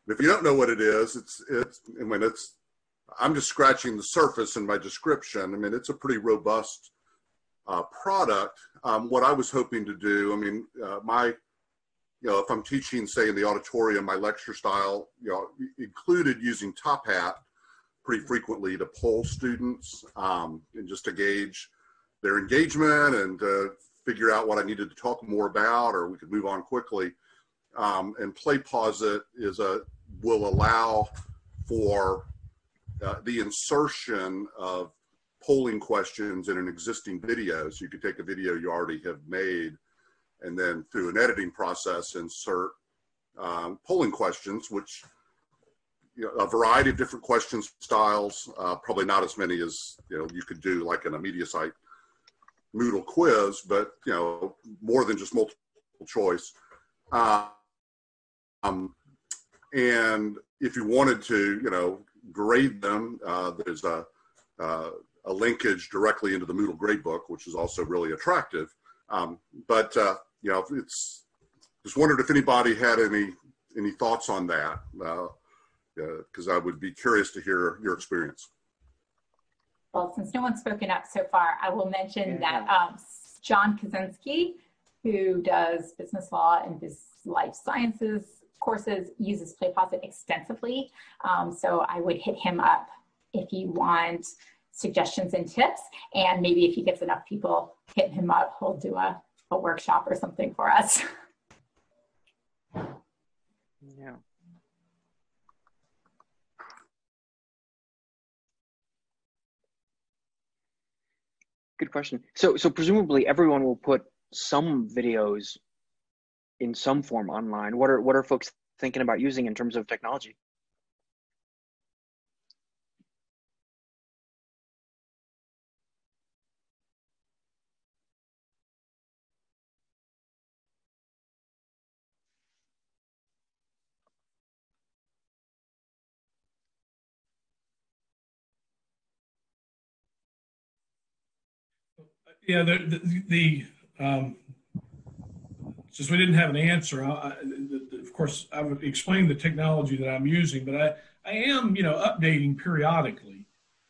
If you don't know what it is, it's it's I mean it's I'm just scratching the surface in my description. I mean it's a pretty robust uh, product. Um, what I was hoping to do, I mean uh, my you know if I'm teaching say in the auditorium, my lecture style you know included using Top Hat pretty frequently to poll students um, and just to gauge their engagement and uh, figure out what I needed to talk more about, or we could move on quickly. Um, and pause is a will allow for uh, the insertion of polling questions in an existing video. So you could take a video you already have made, and then through an editing process, insert um, polling questions, which you know, a variety of different question styles, uh, probably not as many as you know you could do like in a MediaSite Moodle quiz, but you know more than just multiple choice. Uh, um, and if you wanted to, you know, grade them, uh, there's a uh, a linkage directly into the Moodle gradebook, which is also really attractive. Um, but uh, you know, it's just wondered if anybody had any any thoughts on that. Uh, because uh, I would be curious to hear your experience.
well, since no one's spoken up so far, I will mention yeah. that um, John Kaczynski, who does business law and business life sciences courses, uses PlayPosit extensively. Um, so I would hit him up if you want suggestions and tips. And maybe if he gets enough people hit him up, he'll do a, a workshop or something for us.
Yeah. Good question. So, so presumably everyone will put some videos in some form online. What are what are folks thinking about using in terms of technology?
Yeah, the, the, the um, since we didn't have an answer, I, I, of course, I would explain the technology that I'm using, but I, I am, you know, updating periodically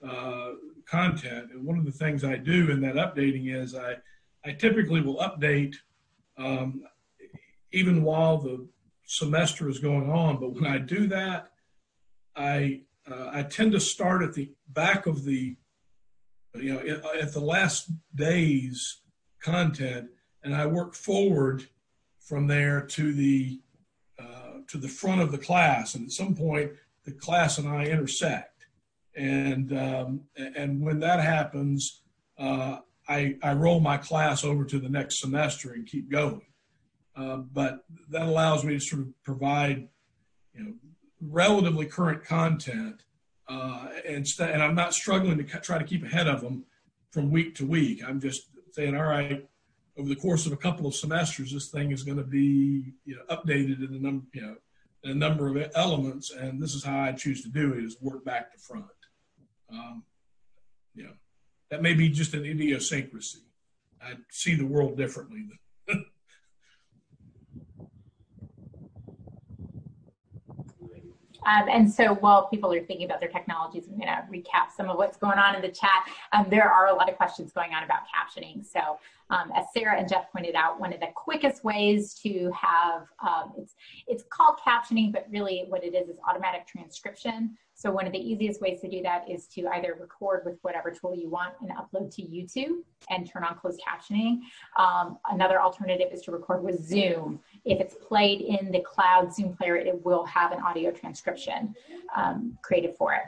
uh, content. And one of the things I do in that updating is I, I typically will update um, even while the semester is going on. But when I do that, I, uh, I tend to start at the back of the you know, at the last day's content, and I work forward from there to the uh, to the front of the class, and at some point, the class and I intersect, and um, and when that happens, uh, I I roll my class over to the next semester and keep going. Uh, but that allows me to sort of provide, you know, relatively current content uh, and, st- and I'm not struggling to try to keep ahead of them from week to week. I'm just saying, all right, over the course of a couple of semesters, this thing is going to be you know, updated in a number, you know, a number of elements, and this is how I choose to do it: is work back to front. Um, you know, that may be just an idiosyncrasy. I see the world differently
Um, and so while people are thinking about their technologies, I'm going to recap some of what's going on in the chat. Um, there are a lot of questions going on about captioning. So um, as Sarah and Jeff pointed out, one of the quickest ways to have, um, it's, it's called captioning, but really what it is is automatic transcription. So one of the easiest ways to do that is to either record with whatever tool you want and upload to YouTube and turn on closed captioning. Um, another alternative is to record with Zoom. If it's played in the cloud Zoom player, it will have an audio transcription um, created for it.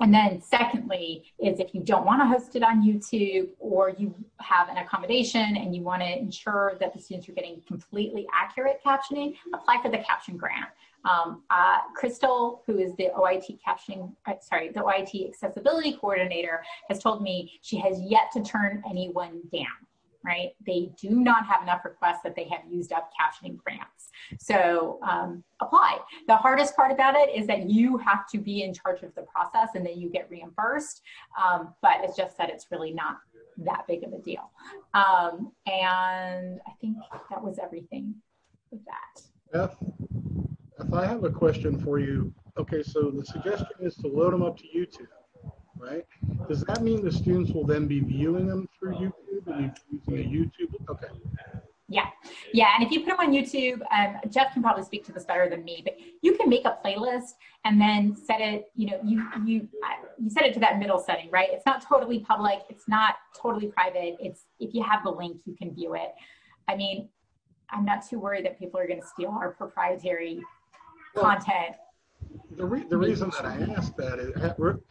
And then secondly is if you don't want to host it on YouTube or you have an accommodation and you want to ensure that the students are getting completely accurate captioning, apply for the caption grant. Um, uh, Crystal, who is the OIT captioning, uh, sorry, the OIT accessibility coordinator, has told me she has yet to turn anyone down. Right? They do not have enough requests that they have used up captioning grants. So um, apply. The hardest part about it is that you have to be in charge of the process and then you get reimbursed. Um, but it's just that it's really not that big of a deal. Um, and I think that was everything with that.
Beth, if I have a question for you, okay, so the suggestion is to load them up to YouTube, right? Does that mean the students will then be viewing them through YouTube and using a YouTube? Okay.
Yeah, yeah, and if you put them on YouTube, um, Jeff can probably speak to this better than me, but you can make a playlist and then set it. You know, you you you set it to that middle setting, right? It's not totally public, it's not totally private. It's if you have the link, you can view it. I mean, I'm not too worried that people are going to steal our proprietary content.
The, re- the reason that I asked that it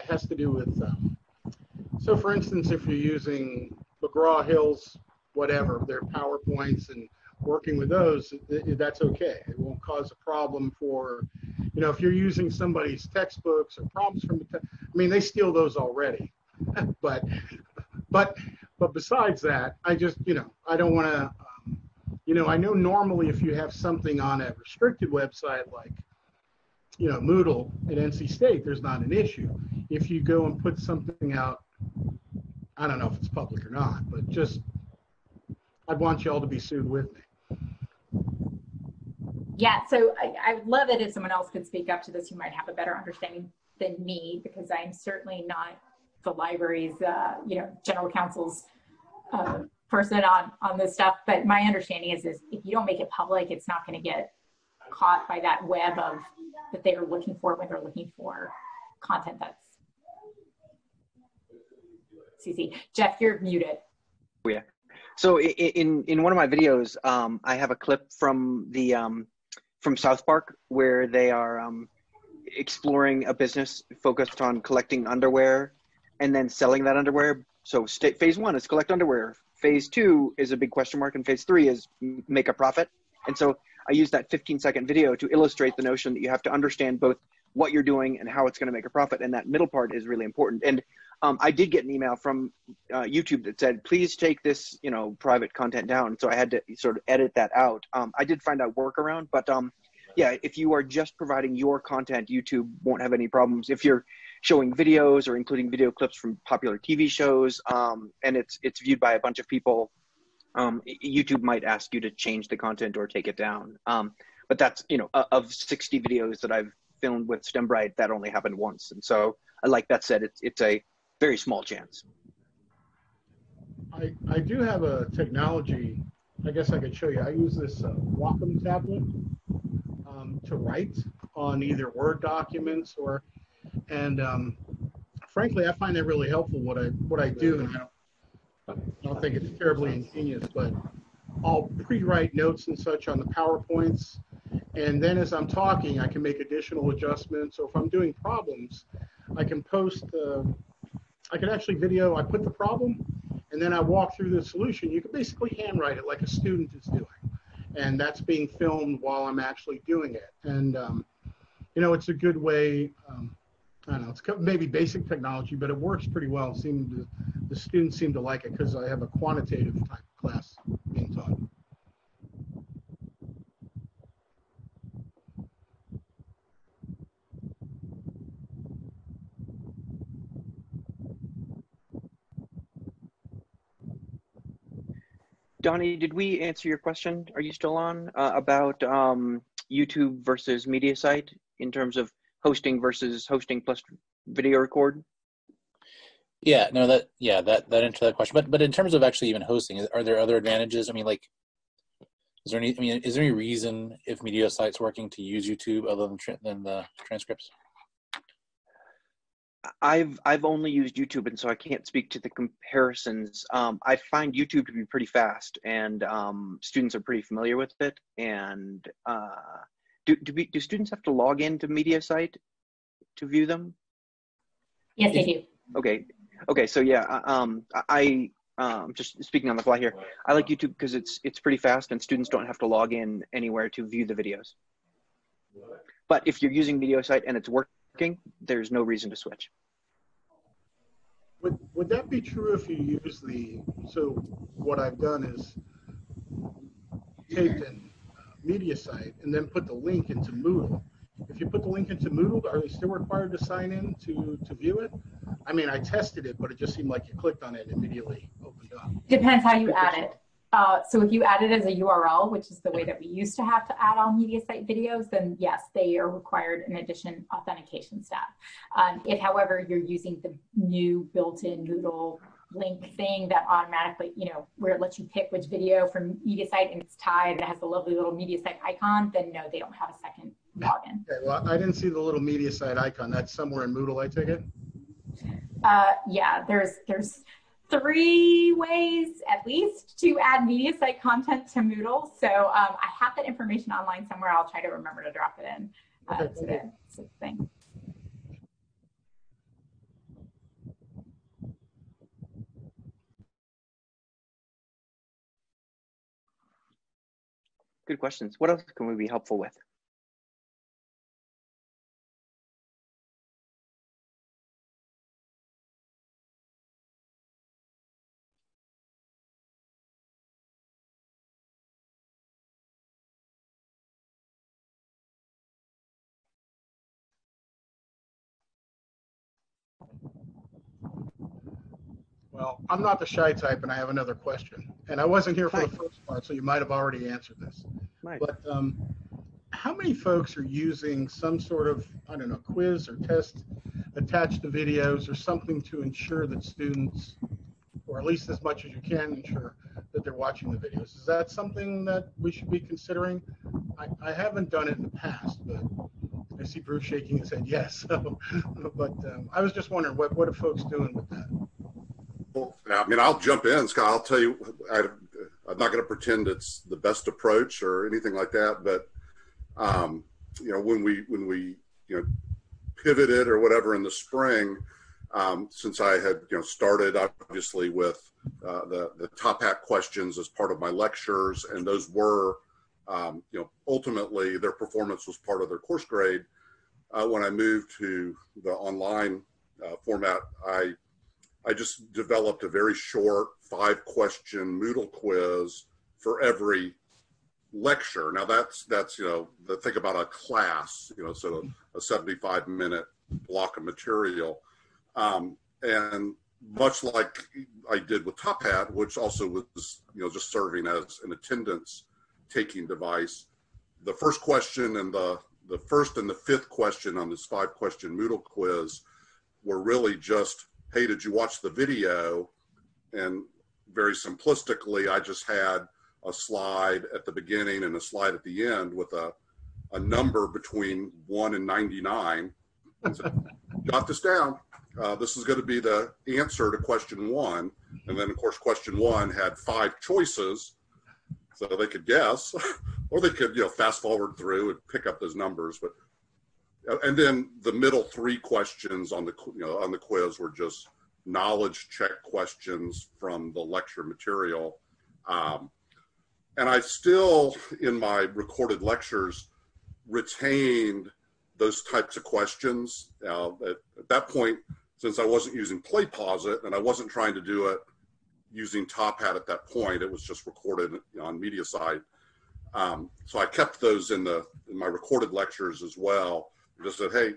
has to do with, um, so for instance, if you're using McGraw-Hill's, whatever, their PowerPoints and working with those, that's okay. It won't cause a problem for, you know, if you're using somebody's textbooks or problems from I mean, they steal those already. but, but, but besides that, I just, you know, I don't want to, um, you know, I know normally if you have something on a restricted website like you know, Moodle at NC State, there's not an issue. If you go and put something out, I don't know if it's public or not, but just, I'd want you all to be sued with me.
Yeah, so I, would love it if someone else could speak up to this who might have a better understanding than me, because I'm certainly not the library's, uh, you know, general counsel's uh, person on on this stuff. But my understanding is, is if you don't make it public, it's not going to get caught by that web of that they are looking for when they're looking for content that's CC. Jeff, you're muted.
Oh, yeah. So in in one of my videos, um, I have a clip from the um, from South Park where they are um, exploring a business focused on collecting underwear and then selling that underwear. So st- phase one is collect underwear. Phase two is a big question mark, and phase three is make a profit. And so I use that 15 second video to illustrate the notion that you have to understand both what you're doing and how it's going to make a profit, and that middle part is really important. And um, I did get an email from uh, YouTube that said, "Please take this, you know, private content down." So I had to sort of edit that out. Um, I did find out workaround, but um, yeah, if you are just providing your content, YouTube won't have any problems. If you're showing videos or including video clips from popular TV shows, um, and it's it's viewed by a bunch of people, um, YouTube might ask you to change the content or take it down. Um, but that's you know of 60 videos that I've filmed with StemBright, that only happened once, and so like that said, it's it's a very small chance.
I, I do have a technology, I guess I could show you. I use this uh, Wacom tablet um, to write on either Word documents or, and um, frankly, I find that really helpful what I, what I do. And I don't, I don't think it's terribly ingenious, but I'll pre-write notes and such on the PowerPoints. And then as I'm talking, I can make additional adjustments. Or if I'm doing problems, I can post uh, I can actually video, I put the problem and then I walk through the solution. You can basically handwrite it like a student is doing. And that's being filmed while I'm actually doing it. And, um, you know, it's a good way, um, I don't know, it's maybe basic technology, but it works pretty well. Seemed to, the students seem to like it because I have a quantitative type class being taught.
Donnie, did we answer your question? Are you still on uh, about um, YouTube versus MediaSite in terms of hosting versus hosting plus video record?
Yeah, no, that yeah, that that answered that question. But but in terms of actually even hosting, are there other advantages? I mean, like, is there any? I mean, is there any reason if media sites working to use YouTube other than than the transcripts?
I've I've only used YouTube, and so I can't speak to the comparisons. Um, I find YouTube to be pretty fast, and um, students are pretty familiar with it. And uh, do do, we, do students have to log into MediaSite to view them?
Yes, they do.
Okay, okay. So yeah, um, I um, just speaking on the fly here. I like YouTube because it's it's pretty fast, and students don't have to log in anywhere to view the videos. But if you're using MediaSite and it's working, there's no reason to switch.
Would, would that be true if you use the, so what I've done is taped in uh, MediaSite and then put the link into Moodle. If you put the link into Moodle, are they still required to sign in to, to view it? I mean, I tested it, but it just seemed like you clicked on it and immediately opened up.
Depends how you add it. Uh, so if you add it as a URL, which is the way that we used to have to add all MediaSite videos, then yes, they are required in addition authentication step. Um, if, however, you're using the new built-in Moodle link thing that automatically, you know, where it lets you pick which video from MediaSite and it's tied and it has the lovely little MediaSite icon, then no, they don't have a second login.
Okay, well, I didn't see the little MediaSite icon. That's somewhere in Moodle, I take it?
Uh, yeah, there's there's three ways at least to add MediaSite content to Moodle. So um, I have that information online somewhere. I'll try to remember to drop it in uh, to the thing.
Good questions. What else can we be helpful with?
Well, I'm not the shy type, and I have another question. And I wasn't here for the first part, so you might have already answered this.
Right.
But um, how many folks are using some sort of, I don't know, quiz or test attached to videos or something to ensure that students, or at least as much as you can, ensure that they're watching the videos. Is that something that we should be considering? I, I haven't done it in the past, but I see Bruce shaking his head yes. So, but um, I was just wondering, what, what are folks doing with that?
I mean, I'll jump in, Scott. I'll tell you, I, I'm not going to pretend it's the best approach or anything like that, but um, you know, when we when we you know pivoted or whatever in the spring, um, since I had you know started obviously with uh, the the top hat questions as part of my lectures, and those were um, you know ultimately their performance was part of their course grade. Uh, when I moved to the online uh, format, I I just developed a very short five question Moodle quiz for every lecture. Now that's that's you know the, think about a class, you know, so a 75 minute block of material, um, and much like I did with Top Hat, which also was you know just serving as an attendance taking device. The first question and the the first and the fifth question on this five question Moodle quiz were really just, hey, did you watch the video? And very simplistically, I just had a slide at the beginning and a slide at the end with a, a number between 1 and 99. And so, jot this down. Uh, this is going to be the answer to question one. And then, of course, question one had five choices. So they could guess, or they could, you know, fast forward through and pick up those numbers. But and then the middle three questions on the you know on the quiz were just knowledge check questions from the lecture material. Um, and I still, in my recorded lectures, retained those types of questions. Now, at, at, that point, since I wasn't using play PlayPosit and I wasn't trying to do it using Top Hat at that point, it was just recorded on Mediasite. Um, so I kept those in the in my recorded lectures as well. Just said, hey,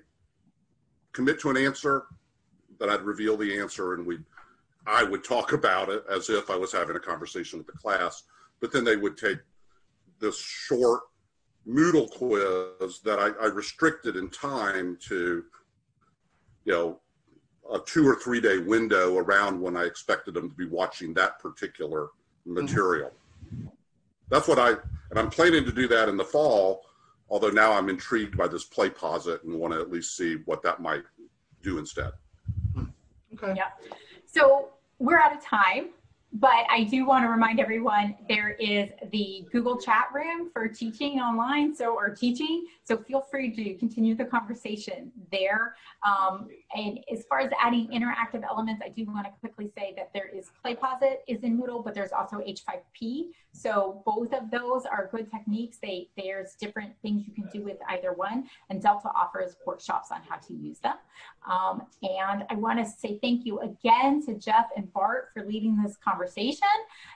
commit to an answer, that I'd reveal the answer, and we, I would talk about it as if I was having a conversation with the class but then they would take this short Moodle quiz that I, I restricted in time to, you know, a two or three day window around when I expected them to be watching that particular material. Mm-hmm. That's what I, and I'm planning to do that in the fall, although now I'm intrigued by this PlayPosit and want to at least see what that might do instead. Hmm.
Okay. Yeah. So we're out of time but I do want to remind everyone there is the Google chat room for teaching online, so or teaching. So feel free to continue the conversation there. Um, and as far as adding interactive elements, I do want to quickly say that there is PlayPosit is in Moodle, but there's also H5P. So both of those are good techniques. They there's different things you can do with either one, and Delta offers workshops on how to use them. Um, and I want to say thank you again to Jeff and Bart for leading this conversation,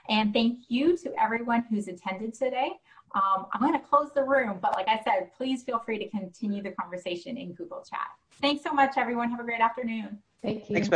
and thank you to everyone who's attended today. Um, I'm going to close the room, but like I said, please feel free to continue the conversation in Google Chat. Thanks so much, everyone. Have a great afternoon.
Thank you.
Thanks,